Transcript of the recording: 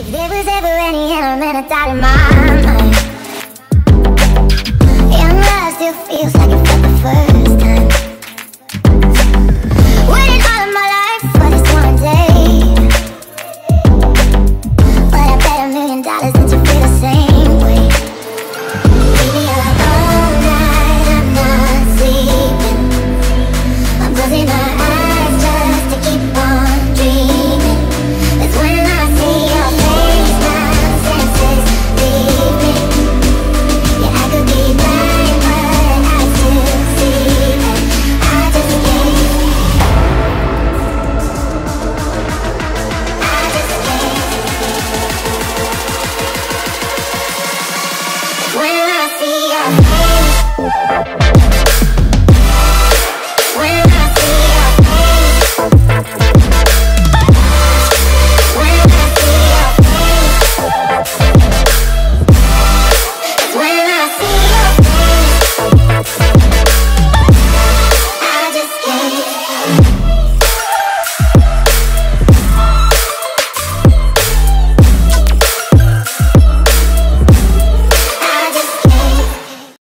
If there was ever any element I doubt in my mind.